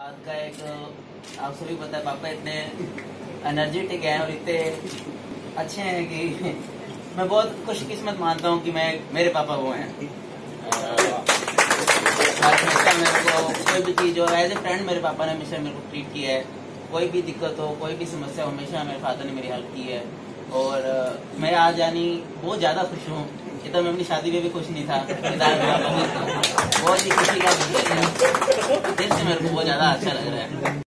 आज का एक, आप सभी पता है, पापा इतने एनर्जेटिक हैं और इतने अच्छे हैं कि मैं बहुत खुशकिस्मत मानता हूँ कि मैं, मेरे पापा वो हैं। मेरे को कोई भी चीज़ और एज ए फ्रेंड मेरे पापा ने हमेशा मेरे को ट्रीट किया है। कोई भी दिक्कत हो, कोई भी समस्या हो, हमेशा मेरे फादर ने मेरी हेल्प की है। और मैं आज यानी बहुत ज़्यादा खुश हूँ तो मैं अपनी शादी में भी खुश नहीं था। बहुत ही खुशी का से मेरे को बहुत ज़्यादा अच्छा लग रहा है।